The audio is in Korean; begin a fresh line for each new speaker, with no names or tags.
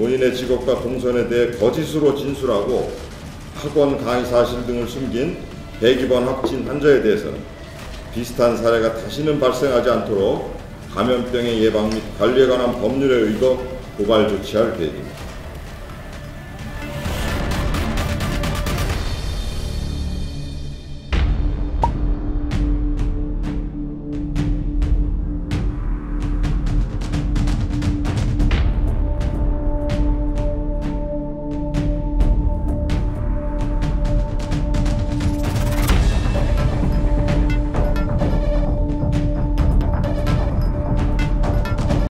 본인의 직업과 동선에 대해 거짓으로 진술하고 학원 강의 사실 등을 숨긴 대기번 확진 환자에 대해서는 비슷한 사례가 다시는 발생하지 않도록 감염병의 예방 및 관리에 관한 법률에 의거 고발 조치할 계획입니다.